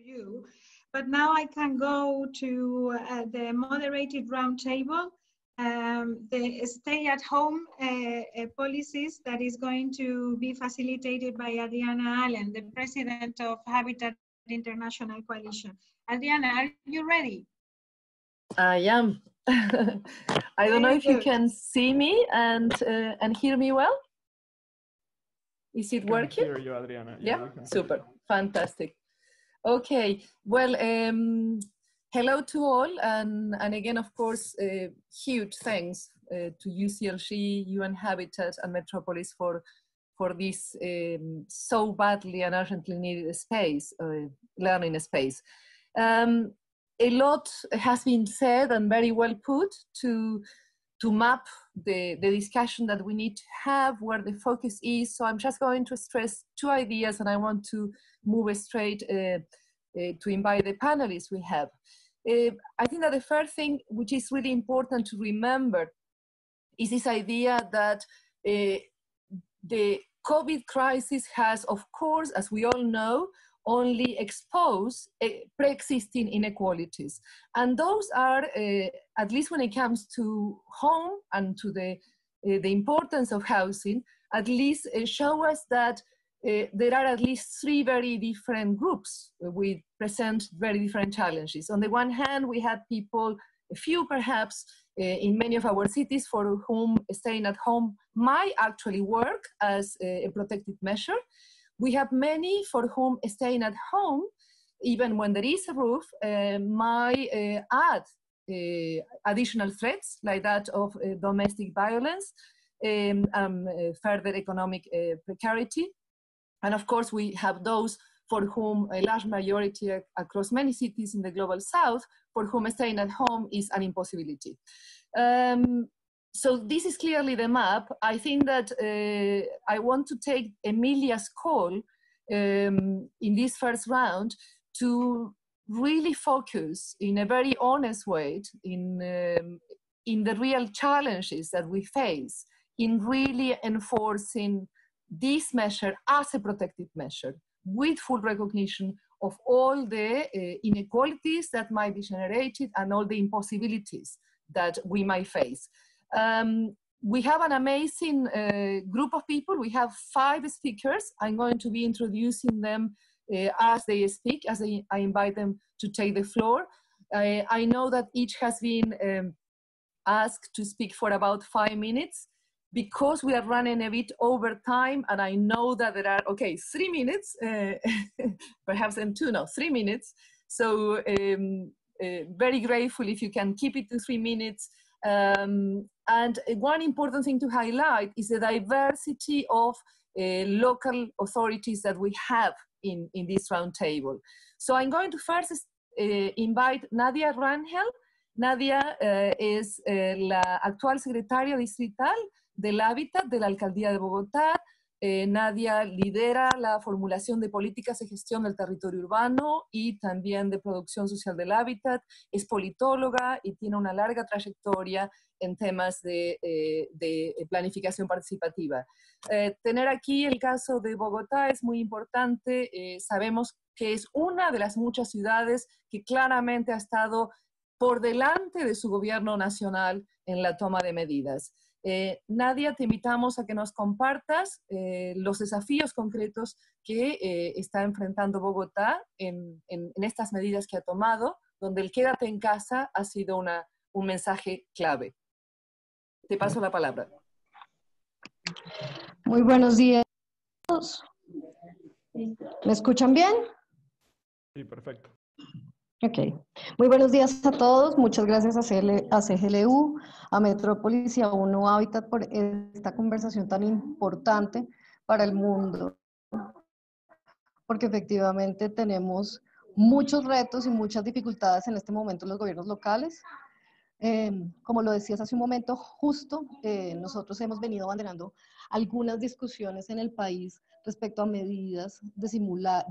to you. But now I can go to uh, the moderated roundtable, um, the stay at home uh, uh, policies that is going to be facilitated by Adriana Allen, the president of Habitat International Coalition. Adriana, are you ready? I am. I don't know if you can see me and uh, and hear me well. Is it working? Hear you, Adriana. Yeah, yeah super, fantastic. Okay, well, um, hello to all, and and again, of course, uh, huge thanks uh, to UCLG, UN Habitat, and Metropolis for for this um, so badly and urgently needed space, uh, learning space. Um, a lot has been said and very well put to to map the, the discussion that we need to have where the focus is. So I'm just going to stress two ideas and I want to move straight uh, to invite the panelists we have. Uh, I think that the first thing which is really important to remember is this idea that uh, the COVID crisis has, of course, as we all know, only expose uh, pre-existing inequalities. And those are, uh, at least when it comes to home and to the, uh, the importance of housing, at least show us that there are at least three very different groups with present very different challenges. On the one hand, we have people, a few perhaps, in many of our cities for whom staying at home might actually work as a protective measure. We have many for whom staying at home, even when there is a roof, uh, might uh, add uh, additional threats like that of uh, domestic violence, um, um, further economic uh, precarity. And of course, we have those for whom a large majority across many cities in the global south, for whom staying at home is an impossibility. Um, so this is clearly the map. I think that uh, I want to take Emilia's call um, in this first round to really focus in a very honest way in, um, in the real challenges that we face in really enforcing this measure as a protective measure with full recognition of all the uh, inequalities that might be generated and all the impossibilities that we might face. Um, we have an amazing uh, group of people. We have five speakers. I'm going to be introducing them uh, as they speak, as I, I, invite them to take the floor. I, I know that each has been um, asked to speak for about five minutes because we are running a bit over time and I know that there are, okay, three minutes, uh, perhaps and two, no, three minutes. So um, uh, very grateful if you can keep it to three minutes. Um, and one important thing to highlight is the diversity of uh, local authorities that we have in, in this roundtable. So I'm going to first uh, invite Nadia Rangel. Nadia uh, es uh, la actual secretaria distrital del Hábitat de la Alcaldía de Bogotá, Eh, Nadia lidera la formulación de políticas de gestión del territorio urbano y también de producción social del hábitat. Es politóloga y tiene una larga trayectoria en temas de, eh, planificación participativa. Eh, tener aquí el caso de Bogotá es muy importante. sabemos que es una de las muchas ciudades que claramente ha estado por delante de su gobierno nacional en la toma de medidas. Eh, Nadia, te invitamos a que nos compartas eh, los desafíos concretos que eh, está enfrentando Bogotá en, estas medidas que ha tomado, donde el quédate en casa ha sido una, un mensaje clave. Te paso la palabra. Muy buenos días. ¿Me escuchan bien? Sí, perfecto. Ok. Muy buenos días a todos. Muchas gracias a, CGLU, a Metrópolis y a UNO Habitat por esta conversación tan importante para el mundo. Porque efectivamente tenemos muchos retos y muchas dificultades en este momento en los gobiernos locales. Em, como lo decías hace un momento, justo eh, nosotros hemos venido abanderando algunas discusiones en el país respecto a medidas de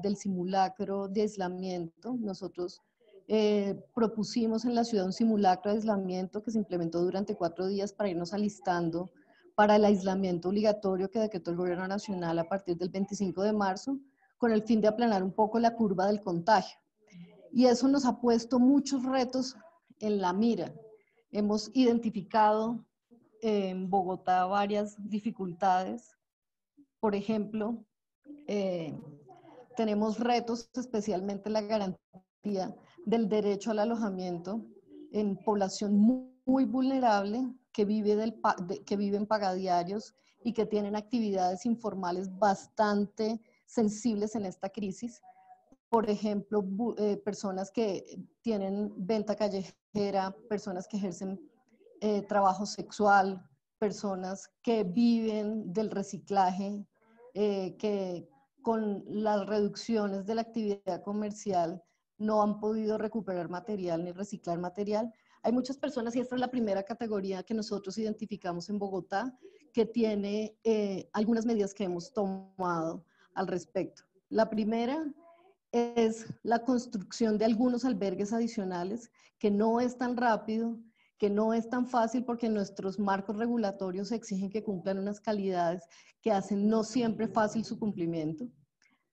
del simulacro de aislamiento. Nosotros eh, propusimos en la ciudad un simulacro de aislamiento que se implementó durante cuatro días para irnos alistando para el aislamiento obligatorio que decretó el gobierno nacional a partir del 25 de marzo, con el fin de aplanar un poco la curva del contagio. Y eso nos ha puesto muchos retos en la mira. Hemos identificado en Bogotá varias dificultades. Por ejemplo, eh, tenemos retos, especialmente la garantía del derecho al alojamiento en población muy, vulnerable que vive, del, que vive en pagadiarios y que tienen actividades informales bastante sensibles en esta crisis. Por ejemplo, eh, personas que tienen venta callejera, personas que ejercen eh, trabajo sexual, personas que viven del reciclaje, eh, que con las reducciones de la actividad comercial no han podido recuperar material ni reciclar material. Hay muchas personas, y esta es la primera categoría que nosotros identificamos en Bogotá, que tiene eh, algunas medidas que hemos tomado al respecto. La primera es la construcción de algunos albergues adicionales, que no es tan rápido, que no es tan fácil porque nuestros marcos regulatorios exigen que cumplan unas calidades que hacen no siempre fácil su cumplimiento.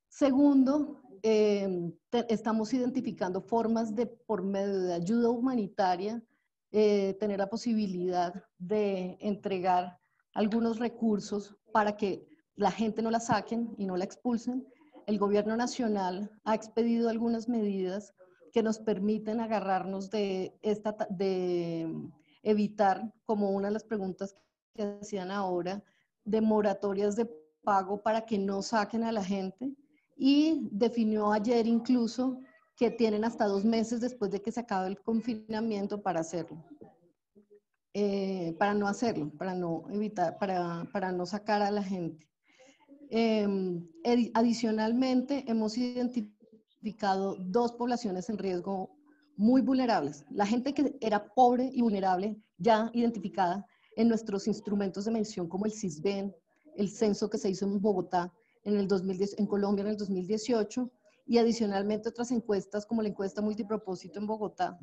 Segundo, em, estamos identificando formas de, por medio de ayuda humanitaria, eh, tener la posibilidad de entregar algunos recursos para que la gente no la saquen y no la expulsen. El gobierno nacional ha expedido algunas medidas que nos permiten agarrarnos de, esta, de evitar, como una de las preguntas que hacían ahora, de moratorias de pago para que no saquen a la gente y definió ayer incluso que tienen hasta dos meses después de que se acabe el confinamiento para hacerlo. Eh, para no hacerlo, para no evitar, para, para no sacar a la gente. Eh, adicionalmente, hemos identificado dos poblaciones en riesgo muy vulnerables. La gente que era pobre y vulnerable, ya identificada en nuestros instrumentos de mención como el CISBEN, el censo que se hizo en Bogotá en, el 2010, en Colombia en el 2018 y adicionalmente otras encuestas como la encuesta multipropósito en Bogotá,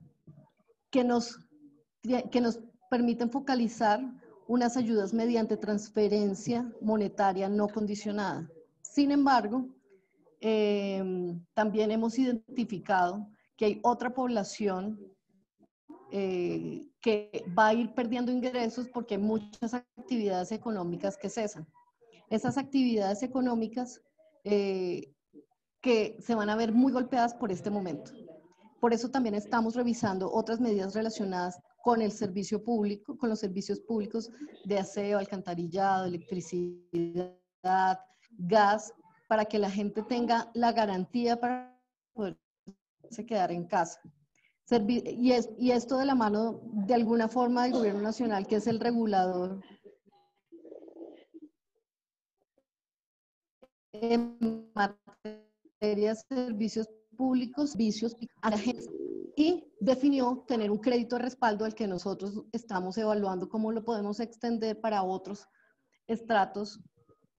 que nos, que nos permiten focalizar unas ayudas mediante transferencia monetaria no condicionada. Sin embargo, Em, también hemos identificado que hay otra población eh, que va a ir perdiendo ingresos porque hay muchas actividades económicas que cesan. Esas actividades económicas eh, que se van a ver muy golpeadas por este momento. Por eso también estamos revisando otras medidas relacionadas con el servicio público, con los servicios públicos de aseo, alcantarillado, electricidad, gas, para que la gente tenga la garantía para poderse quedar en casa. Y, es, y esto de la mano, de alguna forma, del gobierno nacional, que es el regulador en materia de servicios públicos, servicios a la gente, y definió tener un crédito de respaldo al que nosotros estamos evaluando cómo lo podemos extender para otros estratos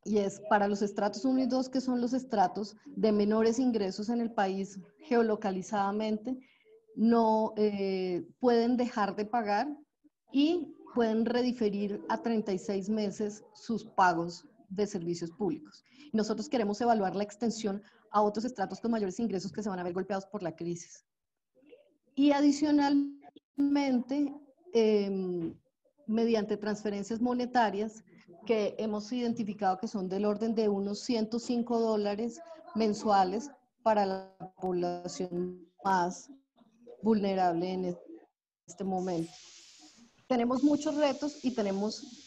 y es para los estratos 1 y 2, que son los estratos de menores ingresos en el país geolocalizadamente, no eh, pueden dejar de pagar y pueden rediferir a 36 meses sus pagos de servicios públicos. Nosotros queremos evaluar la extensión a otros estratos con mayores ingresos que se van a ver golpeados por la crisis. Y adicionalmente, em, mediante transferencias monetarias, que hemos identificado que son del orden de unos 105 dólares mensuales para la población más vulnerable en este momento. Tenemos muchos retos y tenemos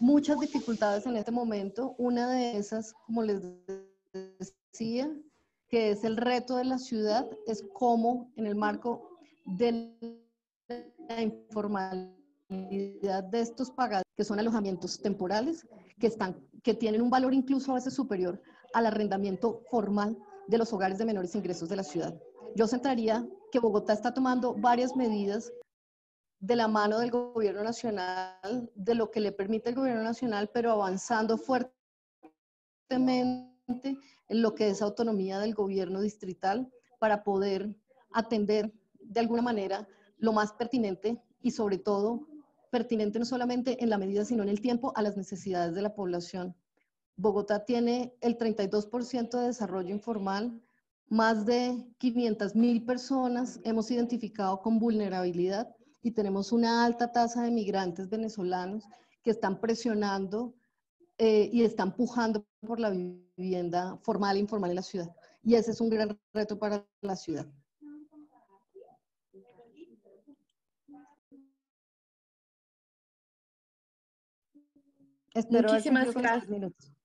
muchas dificultades en este momento. Una de esas, como les decía, que es el reto de la ciudad, es cómo en el marco de la informalidad de estos pagados, que son alojamientos temporales, que, están, que tienen un valor incluso a veces superior al arrendamiento formal de los hogares de menores ingresos de la ciudad. Yo centraría que Bogotá está tomando varias medidas de la mano del gobierno nacional, de lo que le permite el gobierno nacional, pero avanzando fuertemente en lo que es autonomía del gobierno distrital para poder atender de alguna manera lo más pertinente y sobre todo pertinente no solamente en la medida, sino en el tiempo a las necesidades de la población. Bogotá tiene el 32% de desarrollo informal, más de 500 mil personas hemos identificado con vulnerabilidad y tenemos una alta tasa de migrantes venezolanos que están presionando eh, y están pujando por la vivienda formal e informal en la ciudad. Y ese es un gran reto para la ciudad. Muchísimas gracias.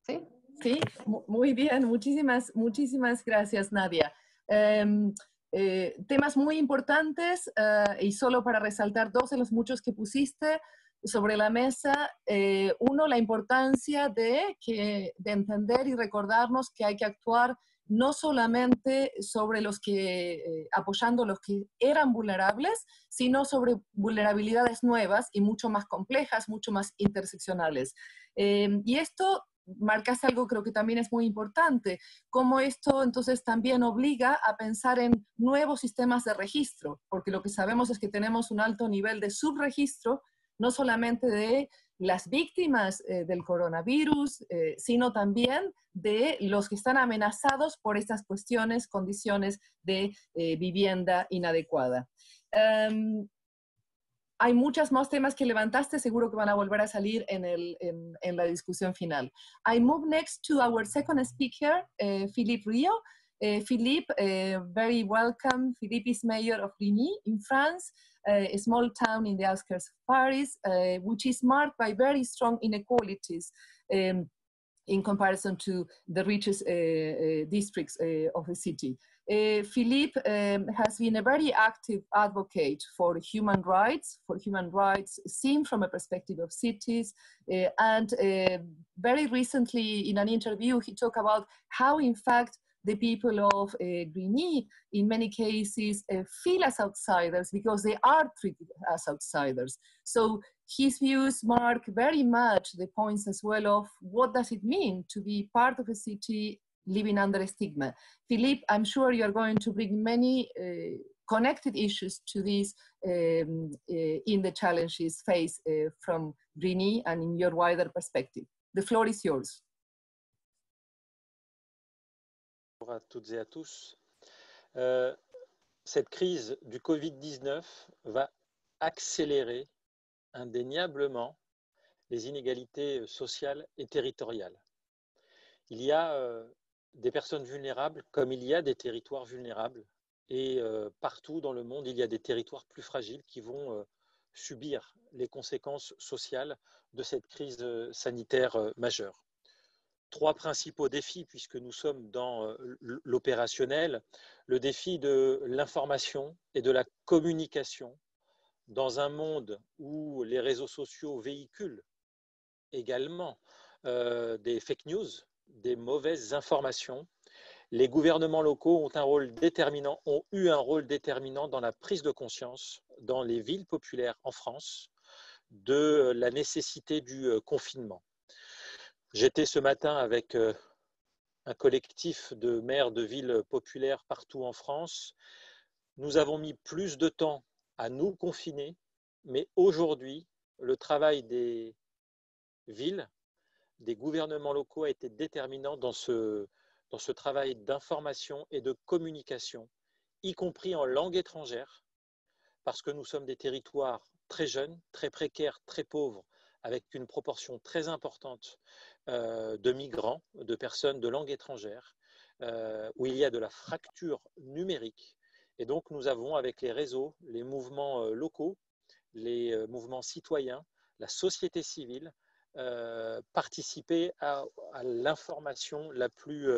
¿Sí? sí, muy bien. Muchísimas, muchísimas gracias, Nadia. Em, eh, temas muy importantes eh, y solo para resaltar dos de los muchos que pusiste sobre la mesa. Eh, uno, la importancia de, que, de entender y recordarnos que hay que actuar no solamente sobre los que, apoyando los que eran vulnerables, sino sobre vulnerabilidades nuevas y mucho más complejas, mucho más interseccionales. y esto marcas algo creo que también es muy importante, cómo esto entonces también obliga a pensar en nuevos sistemas de registro, porque lo que sabemos es que tenemos un alto nivel de subregistro, no solamente de las víctimas eh, del coronavirus, eh, sino también de los que están amenazados por estas cuestiones, condiciones de eh, vivienda inadecuada. Em, hay muchos más temas que levantaste, seguro que van a volver a salir en, el, en, en la discusión final. I move next to our second speaker, uh, Philippe Rio. Uh, Philippe, uh, very welcome. Philippe is mayor of Grigny in France, a small town in the outskirts of Paris, which is marked by very strong inequalities. Um, in comparison to the richest districts of the city. Philippe um, has been a very active advocate for human rights, for human rights seen from a perspective of cities. and very recently, in an interview, he talked about how, in fact, the people of uh, Grigny, in many cases, uh, feel as outsiders because they are treated as outsiders. So his views mark very much the points as well of what does it mean to be part of a city living under a stigma. Philippe, I'm sure you are going to bring many uh, connected issues to these um, uh, in the challenges faced uh, from Grigny and in your wider perspective. The floor is yours. Bonjour à toutes et à tous. Euh, cette crise du Covid-19 va accélérer indéniablement les inégalités sociales et territoriales. Il y a euh, des personnes vulnérables comme il y a des territoires vulnérables. Et euh, partout dans le monde, il y a des territoires plus fragiles qui vont subir les conséquences sociales de cette crise sanitaire majeure trois principaux défis, puisque nous sommes dans euh, l'opérationnel. Le défi de l'information et de la communication dans un monde où les réseaux sociaux véhiculent également euh, des fake news, des mauvaises informations. Les gouvernements locaux ont un rôle déterminant, ont eu un rôle déterminant dans la prise de conscience dans les villes populaires en France de la nécessité du euh, confinement. J'étais ce matin avec euh, un collectif de maires de villes populaires partout en France. Nous avons mis plus de temps à nous confiner, mais aujourd'hui, le travail des villes, des gouvernements locaux a été déterminant dans ce, dans ce travail d'information et de communication, y compris en langue étrangère, parce que nous sommes des territoires très jeunes, très précaires, très pauvres, avec une proportion très importante euh, de migrants, de personnes de langue étrangère, euh, où il y a de la fracture numérique. Et donc nous avons avec les réseaux, les mouvements euh, locaux, les mouvements citoyens, la société civile, participé à, l'information la plus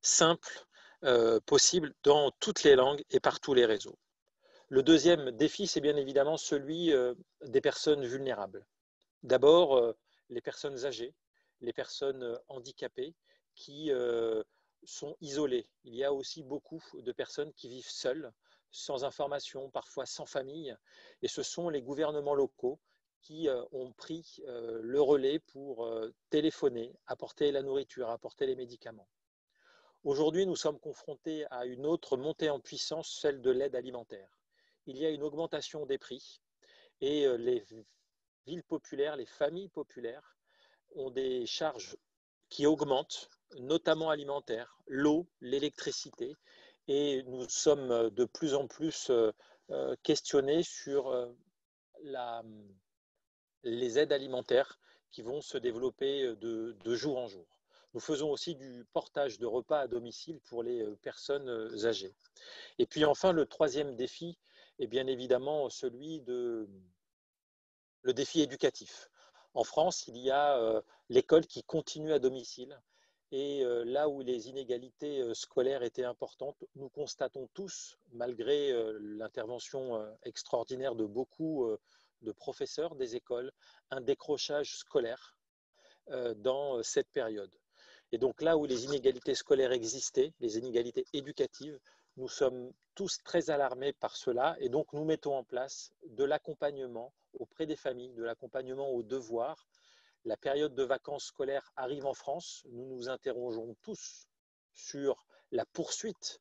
simple possible dans toutes les langues et par tous les réseaux. Le deuxième défi, c'est bien évidemment celui des personnes vulnérables. D'abord, les personnes âgées, les personnes euh, handicapées qui euh, sont isolées. Il y a aussi beaucoup de personnes qui vivent seules, sans information, parfois sans famille. Et ce sont les gouvernements locaux qui euh, ont pris le relais pour téléphoner, apporter la nourriture, apporter les médicaments. Aujourd'hui, nous sommes confrontés à une autre montée en puissance, celle de l'aide alimentaire. Il y a une augmentation des prix et les villes populaires, les familles populaires ont des charges qui augmentent notamment alimentaires, l'eau, l'électricité, et nous sommes de plus en plus questionnés sur la, les aides alimentaires qui vont se développer de, de, jour en jour. Nous faisons aussi du portage de repas à domicile pour les personnes âgées. Et puis enfin, le troisième défi est bien évidemment celui de le défi éducatif. En France, il y a l'école qui continue à domicile. Et là où les inégalités scolaires étaient importantes, nous constatons tous, malgré l'intervention extraordinaire de beaucoup de professeurs des écoles, un décrochage scolaire dans cette période. Et donc là où les inégalités scolaires existaient, les inégalités éducatives, nous sommes tous très alarmés par cela et donc nous mettons en place de l'accompagnement auprès des familles, de l'accompagnement aux devoirs. La période de vacances scolaires arrive en France. Nous nous interrogeons tous sur la poursuite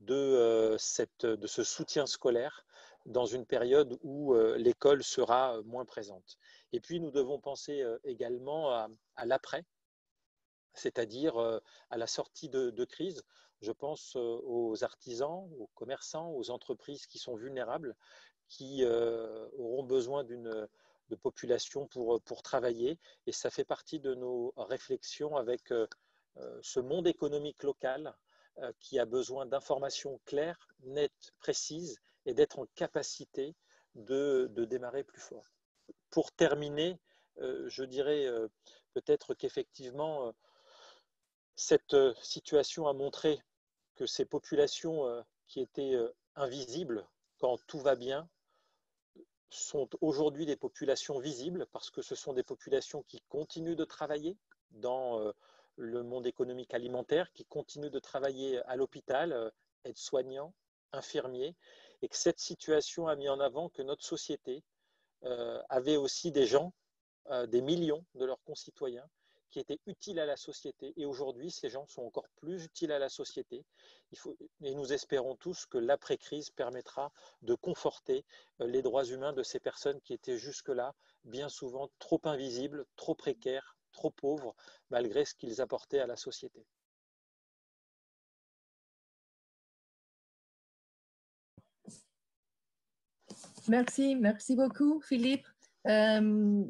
de, euh, cette, de ce soutien scolaire dans une période où euh, l'école sera moins présente. Et puis nous devons penser euh, également à, l'après, c'est-à-dire à la sortie de, de crise. Je pense aux artisans, aux commerçants, aux entreprises qui sont vulnérables, qui auront besoin d'une de population pour, pour travailler. Et ça fait partie de nos réflexions avec ce monde économique local qui a besoin d'informations claires, nettes, précises et d'être en capacité de, démarrer plus fort. Pour terminer, je dirais peut-être qu'effectivement, cette situation a montré que ces populations euh, qui étaient euh, invisibles quand tout va bien sont aujourd'hui des populations visibles parce que ce sont des populations qui continuent de travailler dans euh, le monde économique alimentaire, qui continuent de travailler à l'hôpital, aides-soignants, infirmiers, et que cette situation a mis en avant que notre société avait aussi des gens, des millions de leurs concitoyens, qui étaient utiles à la société. Et aujourd'hui, ces gens sont encore plus utiles à la société. Et nous espérons tous que l'après-crise permettra de conforter euh, les droits humains de ces personnes qui étaient jusque-là bien souvent trop invisibles, trop précaires, trop pauvres, malgré ce qu'ils apportaient à la société. Merci, merci beaucoup, Philippe. Euh,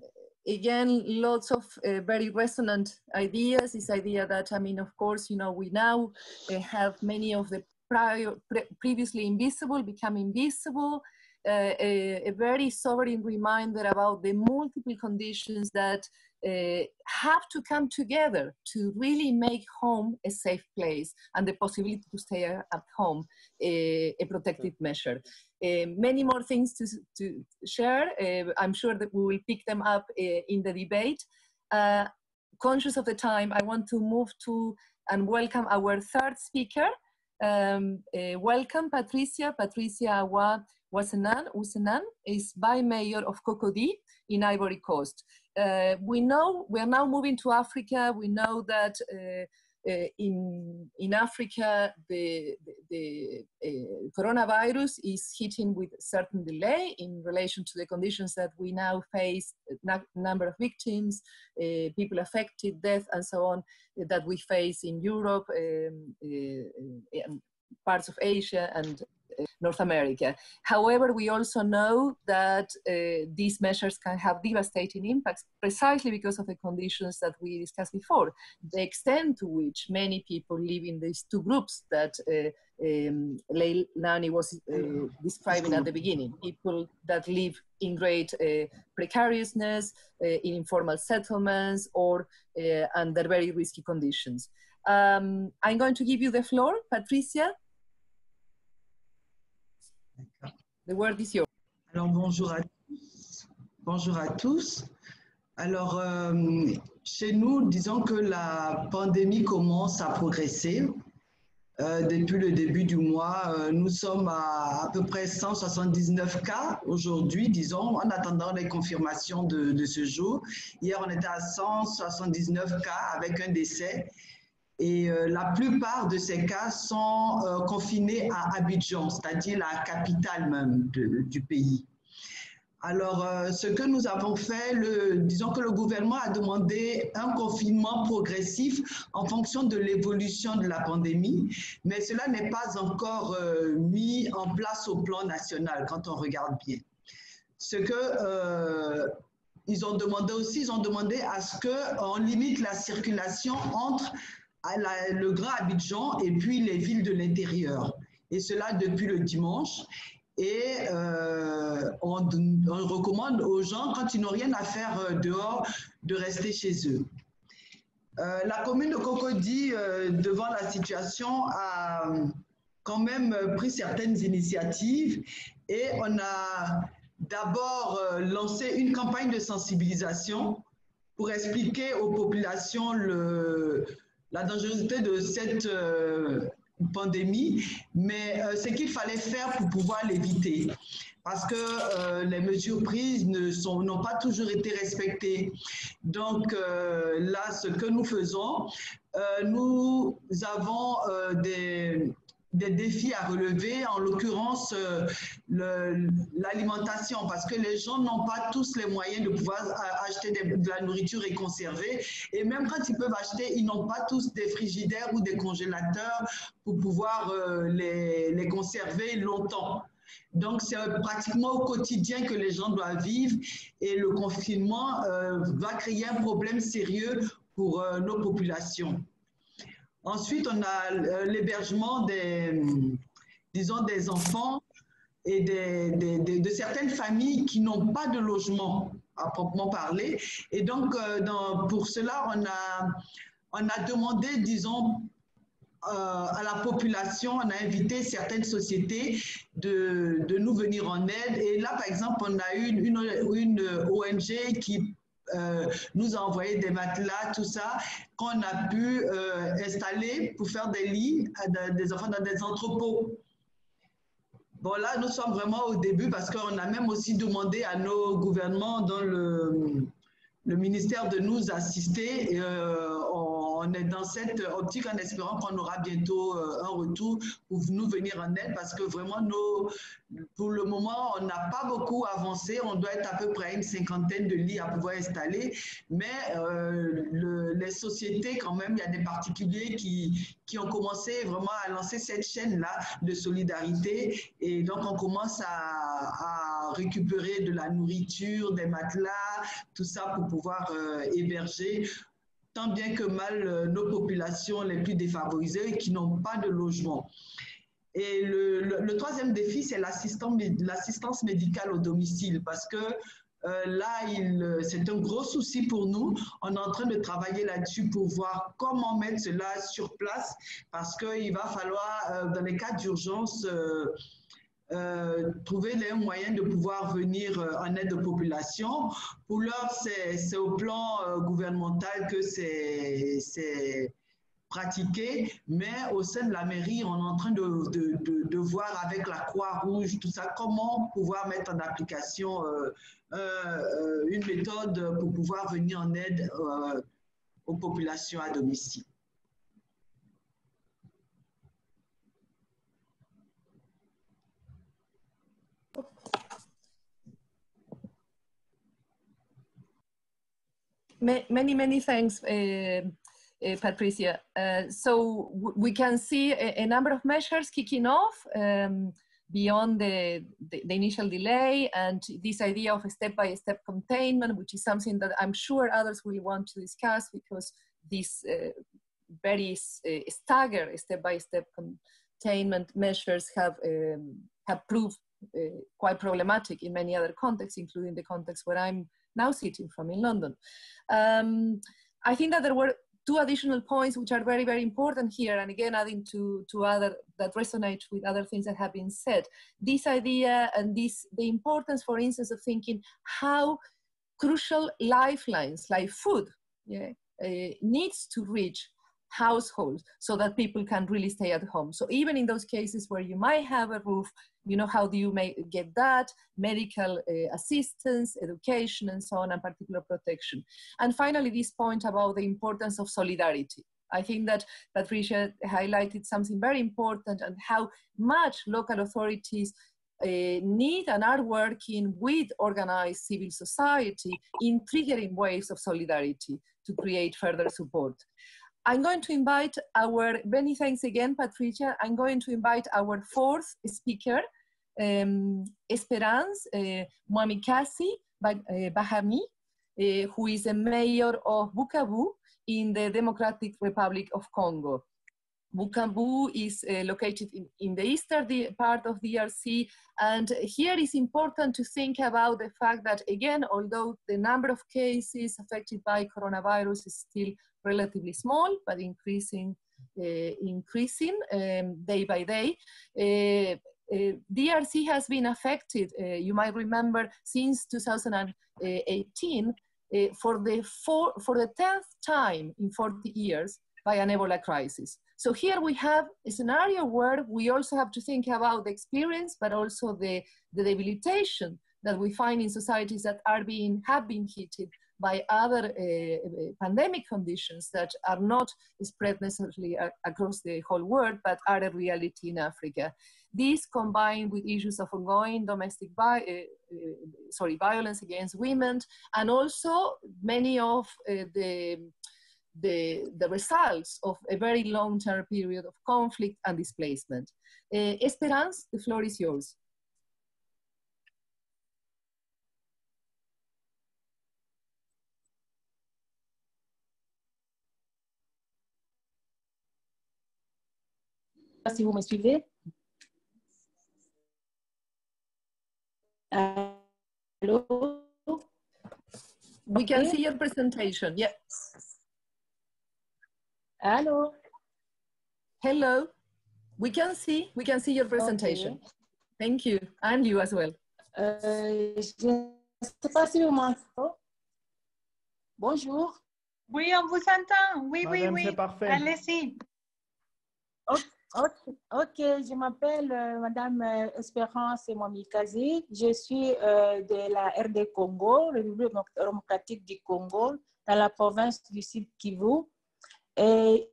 again, lots of uh, very resonant ideas. This idea that, I mean, of course, you know, we now uh, have many of the prior, pre previously invisible become invisible. Uh, a, a, very sobering reminder about the multiple conditions that uh, have to come together to really make home a safe place and the possibility to stay at home a, a protective measure. Uh, many more things to, to share. Uh, I'm sure that we will pick them up uh, in the debate. Uh, conscious of the time, I want to move to and welcome our third speaker. Um, uh, welcome, Patricia. Patricia Awa Wasenan, Usenan is by mayor of Cocody in Ivory Coast. Uh, we know we are now moving to Africa. We know that uh, in, in Africa, the, the, the uh, coronavirus is hitting with certain delay in relation to the conditions that we now face, number of victims, uh, people affected, death, and so on, that we face in Europe, um, parts of Asia, and North America. However, we also know that uh, these measures can have devastating impacts precisely because of the conditions that we discussed before. The extent to which many people live in these two groups that uh, um, Leilani was uh, describing at the beginning. People that live in great uh, precariousness, uh, in informal settlements, or uh, under very risky conditions. Um, I'm going to give you the floor, Patricia, The word is yours. Alors, bonjour à tous. Bonjour à tous. Alors, euh, chez nous, disons que la pandémie commence à progresser. Euh, depuis le début du mois, euh, nous sommes à à peu près 179 cas aujourd'hui, disons, en attendant les confirmations de ce jour. Hier, on était à 179 cas avec un décès. Et euh, la plupart de ces cas sont euh, confinés à Abidjan, c'est-à-dire la capitale même du pays. Alors, euh, ce que nous avons fait, disons que le gouvernement a demandé un confinement progressif en fonction de l'évolution de la pandémie, mais cela n'est pas encore mis en place au plan national quand on regarde bien. Ce que ils ont demandé aussi, ils ont demandé à ce qu'on limite la circulation entre le Grand Abidjan et puis les villes de l'intérieur. Et cela depuis le dimanche et euh, on, recommande aux gens, quand ils n'ont rien à faire euh, dehors, de rester chez eux. Euh, la commune de Cocody, devant la situation, a quand même pris certaines initiatives et on a d'abord lancé une campagne de sensibilisation pour expliquer aux populations le, la dangerosité de cette pandémie, mais euh, ce qu'il fallait faire pour pouvoir l'éviter parce que euh, les mesures prises n'ont pas toujours été respectées. Donc euh, là, ce que nous faisons, nous avons des, des défis à relever, en l'occurrence euh, l'alimentation, parce que les gens n'ont pas tous les moyens de pouvoir acheter de la nourriture et conserver. Et même quand ils peuvent acheter, ils n'ont pas tous des frigidaires ou des congélateurs pour pouvoir euh, les, conserver longtemps. Donc, c'est pratiquement au quotidien que les gens doivent vivre et le confinement euh, va créer un problème sérieux pour nos populations. Ensuite, on a euh, l'hébergement des, disons, des enfants et de certaines familles qui n'ont pas de logement à proprement parler. Et donc, euh, pour cela, on a, demandé, disons, euh, à la population, on a invité certaines sociétés de, nous venir en aide. Et là, par exemple, on a eu une ONG qui euh, nous a envoyé des matelas, tout ça, qu'on a pu euh, installer pour faire des lits des enfants dans des entrepôts. Bon, là, nous sommes vraiment au début parce qu'on a même aussi demandé à nos gouvernements dans le, ministère de nous assister. Euh, est dans cette optique en espérant qu'on aura bientôt euh, un retour pour nous venir en aide parce que vraiment, pour le moment, on n'a pas beaucoup avancé. On doit être à peu près une cinquantaine de lits à pouvoir installer. Mais euh, les sociétés, quand même, il y a des particuliers qui, qui ont commencé vraiment à lancer cette chaîne-là de solidarité. Et donc, on commence à, à récupérer de la nourriture, des matelas, tout ça pour pouvoir euh, héberger tant bien que mal euh, nos populations les plus défavorisées qui n'ont pas de logement. Et le, troisième défi, c'est l'assistance médicale au domicile, parce que euh, là, c'est un gros souci pour nous. On est en train de travailler là-dessus pour voir comment mettre cela sur place, parce qu'il va falloir, dans les cas d'urgence, euh, trouver les moyens de pouvoir venir euh, en aide aux populations. Pour l'heure, c'est au plan euh, gouvernemental que c'est pratiqué, mais au sein de la mairie, on est en train de, de, de, voir avec la Croix-Rouge, tout ça, comment pouvoir mettre en application une méthode pour pouvoir venir en aide aux populations à domicile. Many, many thanks, uh, uh, Patricia. Uh, so we can see a, a, number of measures kicking off um, beyond the, the, the, initial delay and this idea of a step-by-step -step containment, which is something that I'm sure others will want to discuss because uh, very staggered step-by-step containment measures have, um, have proved uh, quite problematic in many other contexts, including the context where I'm now sitting from in London. Um, I think that there were two additional points which are very, very important here, and again, adding to, to other that resonate with other things that have been said. This idea and this the importance, for instance, of thinking how crucial lifelines like food yeah, uh, needs to reach households so that people can really stay at home. So even in those cases where you might have a roof, you know, how do you get that? Medical uh, assistance, education, and so on, and particular protection. And finally, this point about the importance of solidarity. I think that Patricia highlighted something very important and how much local authorities need and are working with organized civil society in triggering waves of solidarity to create further support. I'm going to invite our, many thanks again, Patricia. I'm going to invite our fourth speaker, um, Esperance uh, Mwamikazi Bahami, uh, who is a mayor of Bukavu in the Democratic Republic of Congo. Bukavu is uh, located in, in, the eastern part of DRC, and here it's important to think about the fact that, again, although the number of cases affected by coronavirus is still relatively small, but increasing, uh, increasing um, day by day, uh, uh DRC has been affected, uh, you might remember, since 2018 uh, for, the four, for the 10th time in 40 years by an Ebola crisis. So here we have a scenario where we also have to think about the experience, but also the, the debilitation that we find in societies that are being, have been hit by other uh, pandemic conditions that are not spread necessarily across the whole world, but are a reality in Africa. These combined with issues of ongoing domestic uh, uh, sorry, violence against women, and also many of uh, the the, the results of a very long-term period of conflict and displacement. Uh, Esperance, the floor is yours. Si vous me suivez. Hello. We can see your presentation. Yeah. Hello. Hello. We can see, we can see your presentation. Okay. Thank you. And you as well. Euh, je ne sais pas si vous m'entendez. Bonjour. Oui, on vous entend. Oui, Madame, oui, oui. C'est parfait. Allez-y. Ok, ok, je m'appelle euh, Madame euh, Espérance Momikazi. Je suis euh, de la RD Congo, République démocratique du Congo, dans la province du Sud Kivu. Et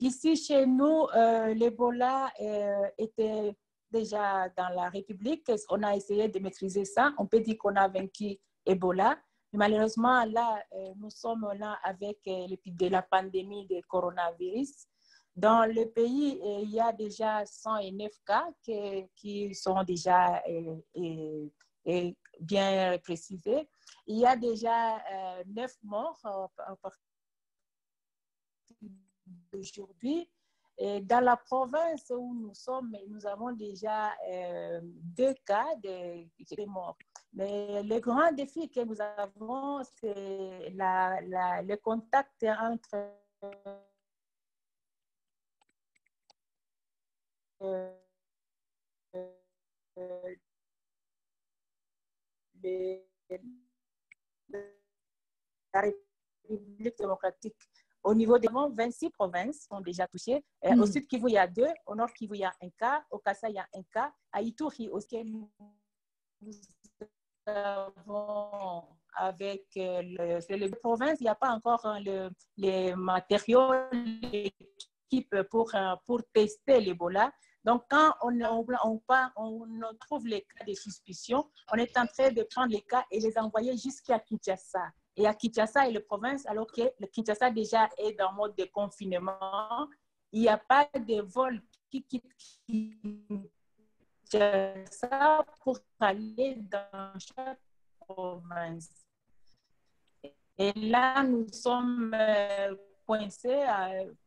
ici, chez nous, euh, l'Ebola euh, était déjà dans la République. On a essayé de maîtriser ça. On peut dire qu'on a vaincu Ebola. Mais malheureusement, là, euh, nous sommes là avec de la pandémie de coronavirus. Dans le pays, il y a déjà 109 cas qui, qui sont déjà bien précisés. Il y a déjà 9 morts d'aujourd'hui. Dans la province où nous sommes, nous avons déjà euh, deux cas de, morts. Mais le grand défi que nous avons, c'est le contact entre euh, la République démocratique au niveau des 26 provinces sont déjà touchées. Mm. Au sud Kivu, il y a deux. Au nord Kivu, il y a un cas. Au Kassa, il y a un cas. À Ituri, aussi, nous avons avec euh, le, les provinces, il n'y a pas encore hein, le, les matériaux, l'équipe pour, euh, pour tester l'Ebola. Donc, quand on, on, on, on, trouve les cas de suspicion, on est en train de prendre les cas et les envoyer jusqu'à Kinshasa et à Kinshasa et les provinces, alors que le Kinshasa déjà est dans mode de confinement, il n'y a pas de vol qui quitte Kinshasa pour aller dans chaque province. Et là, nous sommes euh, coincés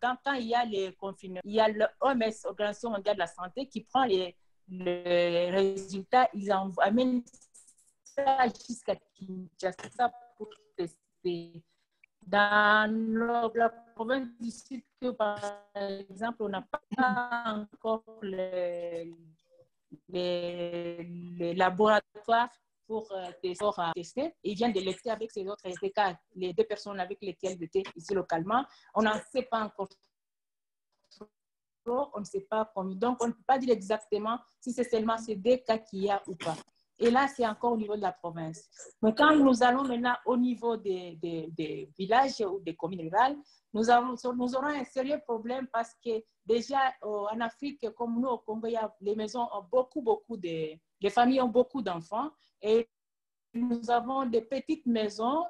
quand, il y a les confinements. Il y a l'OMS, Organisation mondiale de la santé, qui prend les résultats, ils amènent ça jusqu'à Kinshasa pour tester. Dans la province du Sud, par exemple, on n'a pas encore les, les, laboratoires pour euh, tester. Ils viennent de tester avec ces autres cas, les deux personnes avec lesquelles ils étaient ici localement. On n'en sait pas encore on ne sait pas combien. Donc, on ne peut pas dire exactement si c'est seulement ces deux cas qu'il y a ou pas. Et là, c'est encore au niveau de la province. Mais quand nous allons maintenant au niveau des, des, villages ou des communes rurales, nous, avons, nous aurons un sérieux problème parce que déjà en Afrique, comme nous au Congo, les maisons ont beaucoup, beaucoup de, les familles ont beaucoup d'enfants et nous avons des petites maisons.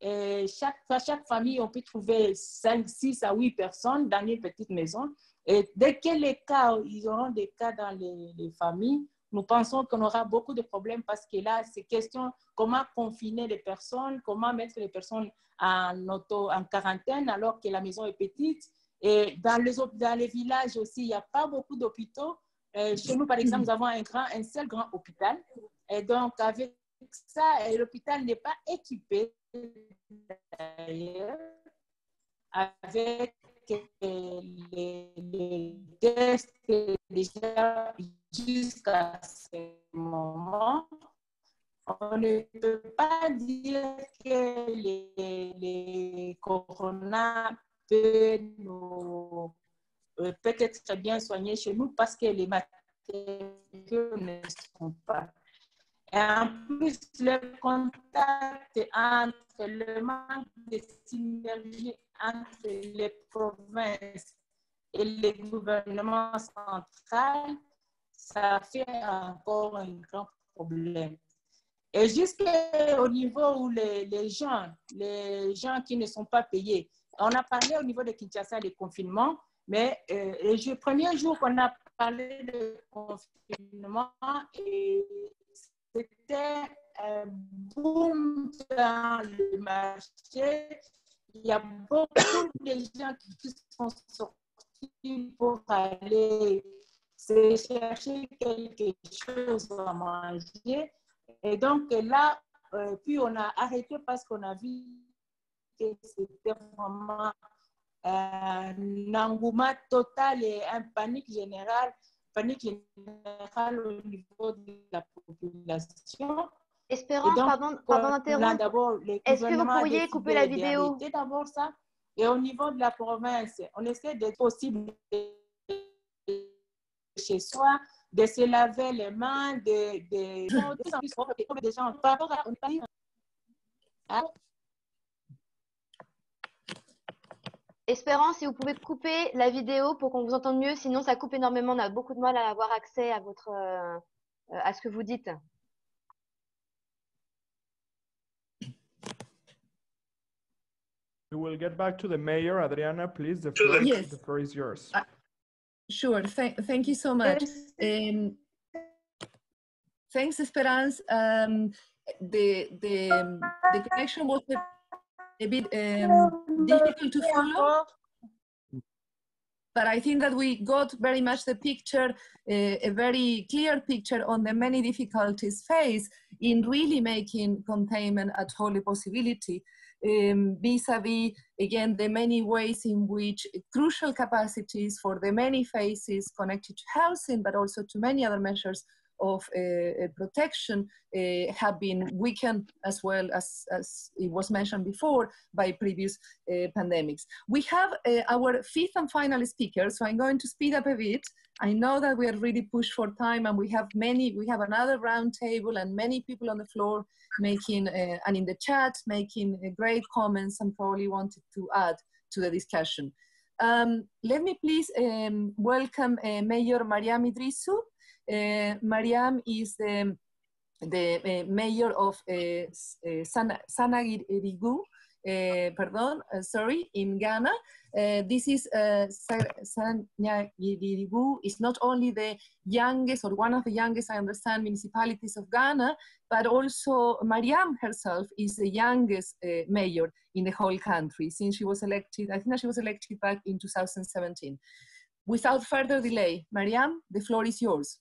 Et chaque, chaque famille, on peut trouver 5, 6 à 8 personnes dans une petite maison. Et dès que les cas, ils auront des cas dans les familles, nous pensons qu'on aura beaucoup de problèmes parce que là, c'est question comment confiner les personnes, comment mettre les personnes en, quarantaine alors que la maison est petite. Et dans les, dans les villages aussi, il n'y a pas beaucoup d'hôpitaux. Euh, chez nous, par exemple, nous avons un, grand, un seul grand hôpital. Et donc, avec ça, l'hôpital n'est pas équipé avec les, les tests déjà jusqu'à ce moment, on ne peut pas dire que les, les corona peut euh, être bien soigner chez nous parce que les matériaux ne sont pas. Et en plus, le contact entre le manque de synergie entre les provinces et les gouvernements centraux, ça fait encore un grand problème. Et jusqu'au niveau où les, les, gens, les gens qui ne sont pas payés, on a parlé au niveau de Kinshasa des confinements, mais euh, le premier jour qu'on a parlé de confinement, c'était un boom dans le marché. Il y a beaucoup de gens qui sont sortis pour aller c'est chercher quelque chose à manger. Et donc là, euh, puis on a arrêté parce qu'on a vu que c'était vraiment un engouement total et un panique générale, panique générale au niveau de la population. Espérance, donc, pardon, pardon d'interrompre. Est-ce que vous pourriez couper la vidéo? d'abord ça? Et au niveau de la province, on essaie d'être possible chez soi, de se laver les mains, de, de, de, de gens pas. Espérance, si vous pouvez couper la vidéo pour qu'on vous entende mieux, sinon ça coupe énormément. On a beaucoup de mal à avoir accès à votre euh, à ce que vous dites. We will get back to the mayor, Adriana. Please, the floor, yes. the floor is yours. Sure, Th thank you so much. Um, thanks, Esperance. Um, the, the, the connection was a, bit um, difficult to follow, but I think that we got very much the picture, uh, a very clear picture on the many difficulties faced in really making containment a wholly possibility um, vis-a-vis, again, the many ways in which crucial capacities for the many phases connected to housing, but also to many other measures of uh, uh, protection uh, have been weakened as well as, as it was mentioned before by previous uh, pandemics. We have uh, our fifth and final speaker, so I'm going to speed up a bit. I know that we are really pushed for time and we have many, we have another roundtable and many people on the floor making, uh, and in the chat, making great comments and probably wanted to add to the discussion. Um, let me please um, welcome Mayor Mariam Idrisu. Uh, Mariam is the, the uh, mayor of uh, Sanagirigu, uh, pardon, uh, sorry, in Ghana. Uh, this is uh, Sanagirigu is not only the youngest or one of the youngest, I understand, municipalities of Ghana, but also Mariam herself is the youngest mayor in the whole country since she was elected, I think she was elected back in 2017. Without further delay, Mariam, the floor is yours.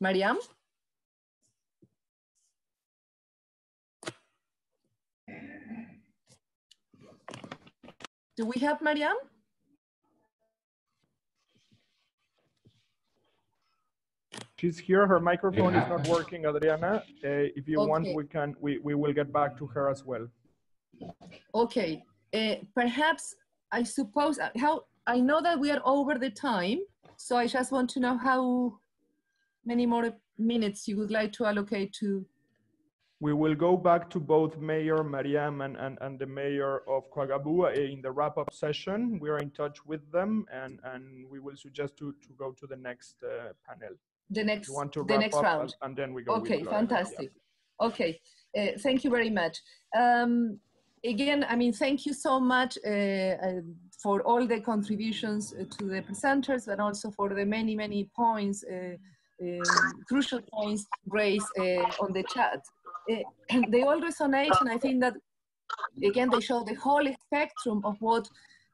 Mariam? Do we have Mariam? She's here. Her microphone is not working, Adriana. Uh, if you Okay. want, we can. We, we will get back to her as well. Okay, uh, perhaps I suppose uh, how I know that we are over the time, so I just want to know how many more minutes you would like to allocate to. We will go back to both Mayor Mariam and, and, and the Mayor of Kwagabua in the wrap-up session. We are in touch with them and, and we will suggest to, to go to the next uh, panel. The next, You want to the next round. and, and then we go Okay. Yeah. fantastic. Okay, uh, thank you very much. Um, again, I mean, thank you so much uh, uh, for all the contributions uh, to the presenters, but also for the many, many points, uh, crucial points raised uh, on the chat. Uh, they all resonate, and I think that again they show the whole spectrum of what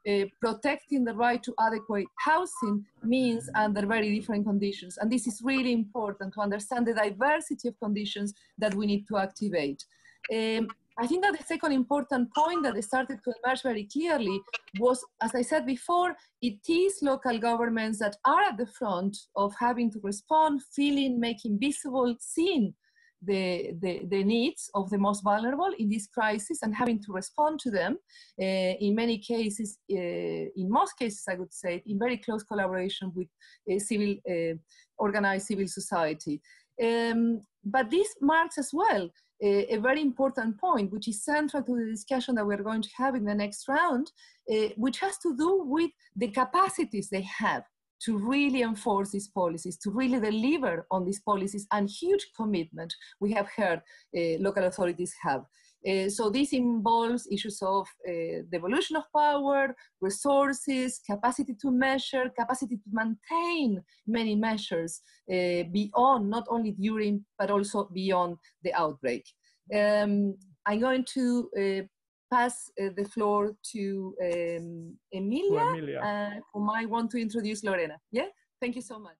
uh, protecting the right to adequate housing means under very different conditions. And this is really important to understand the diversity of conditions that we need to activate. Um, I think that the second important point that started to emerge very clearly was, as I said before, it is local governments that are at the front of having to respond, feeling, making visible, seeing the, the, the needs of the most vulnerable in this crisis and having to respond to them uh, in many cases, uh, in most cases, I would say, in very close collaboration with uh, civil, uh, organized civil society. Um, but this marks as well a, very important point, which is central to the discussion that we're going to have in the next round, uh, which has to do with the capacities they have to really enforce these policies, to really deliver on these policies, and huge commitment we have heard uh, local authorities have. Uh, so this involves issues of uh, devolution of power, resources, capacity to measure, capacity to maintain many measures uh, beyond, not only during, but also beyond the outbreak. Um, I'm going to uh, pass uh, the floor to um, Emilia, Emilia. whom I want to introduce Lorena. Yeah, thank you so much.